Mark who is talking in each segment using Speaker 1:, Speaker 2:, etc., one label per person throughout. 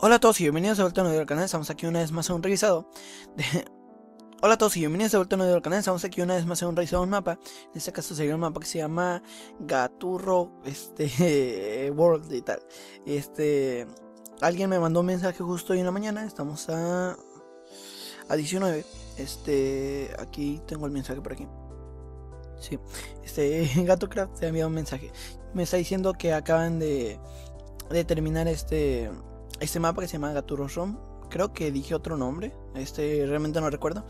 Speaker 1: Hola a todos y bienvenidos de vuelta a un del canal, estamos aquí una vez más en un revisado. Hola a todos y bienvenidos de vuelta a un del canal, estamos aquí una vez más en un revisado de un mapa. En este caso sería un mapa que se llama Gaturro, este... World y tal. Este... Alguien me mandó un mensaje justo hoy en la mañana, estamos a... A 19 Este... Aquí tengo el mensaje por aquí. Sí, este... GatoCraft te ha enviado un mensaje. Me está diciendo que acaban de... De terminar este este mapa que se llama Gaturro Rom. Creo que dije otro nombre, este realmente no recuerdo.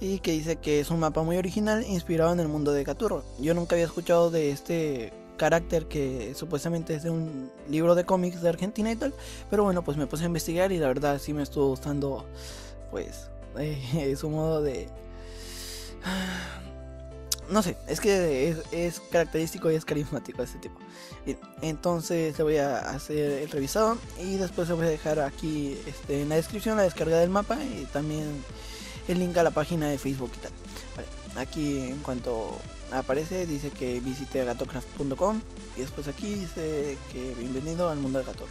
Speaker 1: Y que dice que es un mapa muy original, inspirado en el mundo de Gaturro. Yo nunca había escuchado de este carácter que supuestamente es de un libro de cómics de Argentina y tal. Pero bueno, pues me puse a investigar y la verdad sí me estuvo gustando, pues, eh, su modo de no sé, es que es, característico y es carismático este tipo. entonces le voy a hacer el revisado y después le voy a dejar aquí este, en la descripción la descarga del mapa y también el link a la página de Facebook y tal. aquí en cuanto aparece dice que visite gatocraft.com y después aquí dice que bienvenido al mundo del gato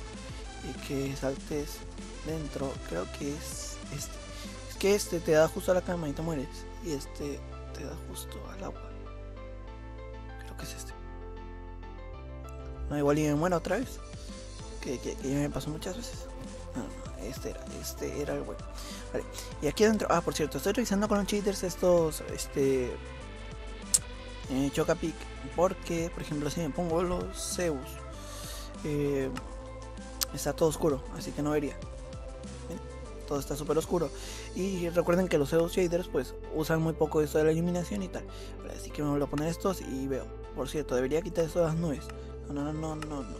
Speaker 1: y que saltes dentro, creo que es este. Es que este te da justo la cama y te mueres y este te da justo al agua. Creo que es este. No, igual y me muero otra vez. Que, que, ya me pasó muchas veces. No, este era, este era el bueno. Vale. Y aquí adentro, ah, por cierto, estoy revisando con los cheaters estos, este, eh, Chocapic. Porque, por ejemplo, si me pongo los Zeus, eh, está todo oscuro, así que no vería está súper oscuro. Y recuerden que los pseudo shaders pues usan muy poco esto de la iluminación y tal. Así que me voy a poner estos y veo. Por cierto, debería quitar esto de las nubes. No, no, no, no, no.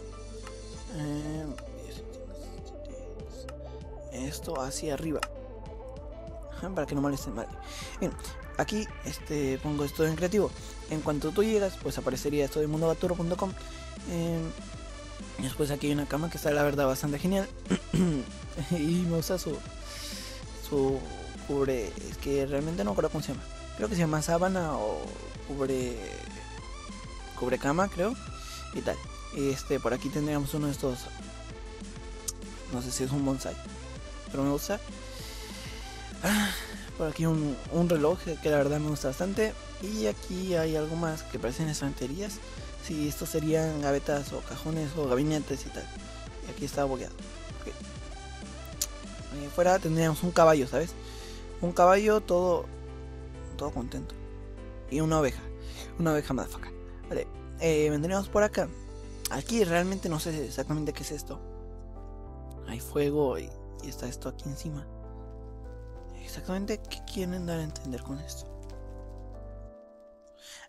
Speaker 1: Eh, esto hacia arriba. Para que no moleste mal. Bien, aquí este, pongo esto en creativo. En cuanto tú llegas, pues aparecería esto de mundogaturo.com. Eh, después aquí hay una cama que está la verdad bastante genial. y me usa su, su cubre, es que realmente no recuerdo cómo se llama. Creo que se llama sábana o cubre cubre cama, creo. Y tal. Este, por aquí tendríamos uno de estos no sé si es un bonsai, pero me gusta. Ah, por aquí un, un reloj que la verdad me gusta bastante. Y aquí hay algo más que parecen estanterías. Si estos serían gavetas o cajones o gabinetes y tal. Y aquí está boqueado. Eh, fuera tendríamos un caballo, ¿sabes? Un caballo todo, todo contento. Y una oveja. Una oveja madafaca. Vale, eh, vendríamos por acá. Aquí realmente no sé exactamente qué es esto. Hay fuego y, está esto aquí encima. Exactamente qué quieren dar a entender con esto.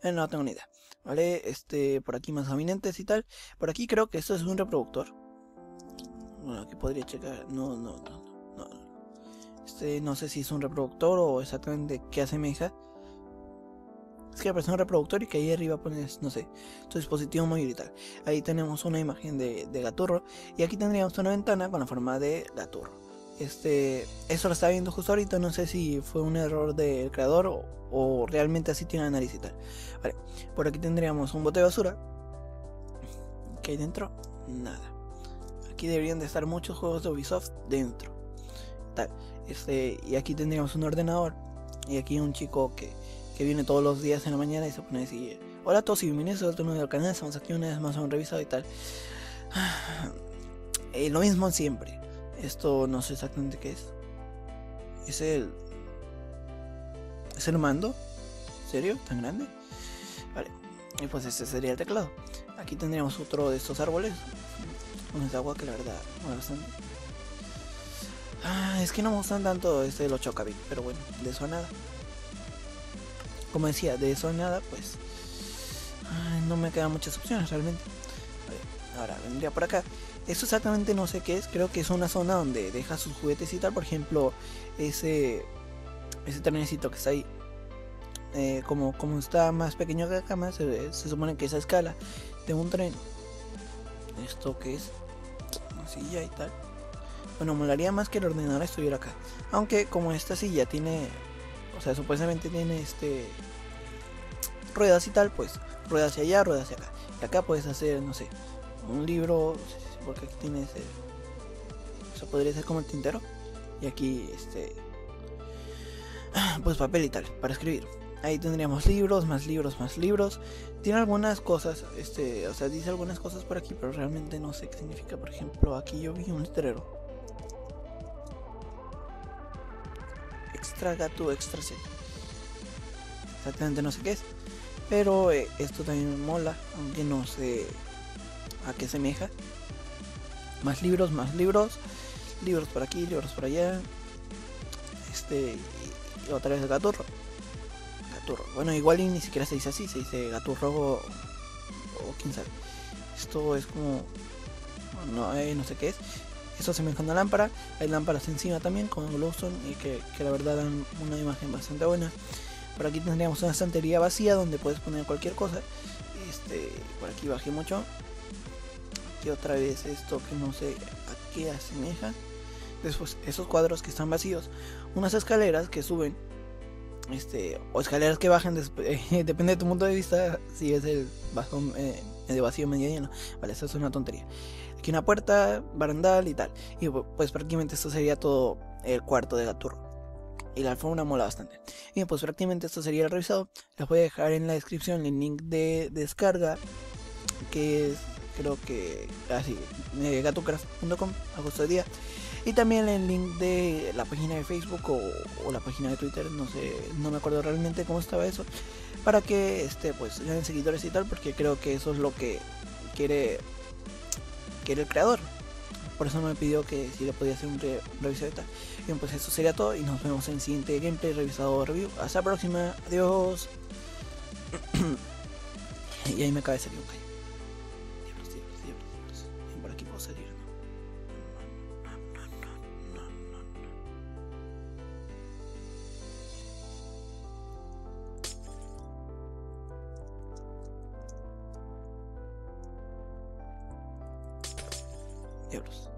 Speaker 1: Eh, no tengo ni idea. Vale, este, por aquí más eminentes y tal. Por aquí creo que esto es un reproductor. Bueno, aquí podría checar. No, no, no. Este, no sé si es un reproductor o exactamente qué asemeja. Es que aparece un reproductor y que ahí arriba pones, no sé, tu dispositivo móvil y tal. Ahí tenemos una imagen de, Gaturro y aquí tendríamos una ventana con la forma de Gaturro. Este, eso lo estaba viendo justo ahorita, no sé si fue un error del creador o, realmente así tiene nariz y tal. Vale, por aquí tendríamos un bote de basura. ¿Qué hay dentro? Nada. Aquí deberían de estar muchos juegos de Ubisoft dentro. Tal. Este, y aquí tendríamos un ordenador. Y aquí un chico que, viene todos los días en la mañana y se pone a decir: Hola a todos y bienvenidos a otro nuevo canal. Estamos aquí una vez más a un revisado y tal. Eh, lo mismo siempre. Esto no sé exactamente qué es. Es el. ¿Es el mando? ¿En serio? ¿Tan grande? Vale. Y pues este sería el teclado. Aquí tendríamos otro de estos árboles. Con agua que la verdad, bastante. Ah, es que no me gustan tanto este de los Chocapic, pero bueno, de eso nada. Como decía, de eso nada, pues no me quedan muchas opciones realmente. Ahora vendría por acá. Eso exactamente no sé qué es, creo que es una zona donde deja sus juguetes y tal. Por ejemplo, ese ese trenecito que está ahí. Eh, como, como está más pequeño que la cama, se, supone que esa escala de un tren. Esto que es una silla y tal bueno, molaría más que el ordenador estuviera acá. Aunque como esta silla tiene, o sea, supuestamente tiene este ruedas y tal, pues ruedas hacia allá, ruedas hacia acá. Y acá puedes hacer, no sé, un libro, porque aquí tienes se podría ser como el tintero. Y aquí, este, pues papel y tal, para escribir. Ahí tendríamos libros, más libros, más libros. Tiene algunas cosas, este, o sea, dice algunas cosas por aquí, pero realmente no sé qué significa. Por ejemplo, aquí yo vi un letrero. Extra gato, extra set. Exactamente no sé qué es. Pero eh, esto también me mola, aunque no sé a qué semeja. Más libros, más libros. Libros por aquí, libros por allá. Este, otra vez el gaturro. Gaturro. Bueno, igual ni siquiera se dice así, se dice gaturro o, o quién sabe. Esto es como. No, eh, no sé qué es. Esto se me una lámpara. Hay lámparas encima también con glowstone y que, que la verdad dan una imagen bastante buena. Por aquí tendríamos una estantería vacía donde puedes poner cualquier cosa. Este, por aquí bajé mucho. Otra vez esto que no sé a qué asemeja. Después esos cuadros que están vacíos. Unas escaleras que suben. Este, o escaleras que bajan, depende de tu punto de vista, si es el bajo, eh, medio vacío, medio lleno. Vale, eso es una tontería. Aquí una puerta, barandal y tal. Y pues prácticamente esto sería todo el cuarto de Gaturro y la alfombra mola bastante. Y pues prácticamente esto sería el revisado. Les voy a dejar en la descripción el link de descarga que es creo que así ah, gatocraft.com a de día y también el link de la página de Facebook o, la página de Twitter no sé no me acuerdo realmente cómo estaba eso para que este pues ganen seguidores y tal porque creo que eso es lo que quiere quiere el creador por eso me pidió que si le podía hacer un revisado de tal. Bien, pues eso sería todo y nos vemos en el siguiente gameplay revisado review. Hasta la próxima. Adiós. y ahí me de salir un ediyoruz.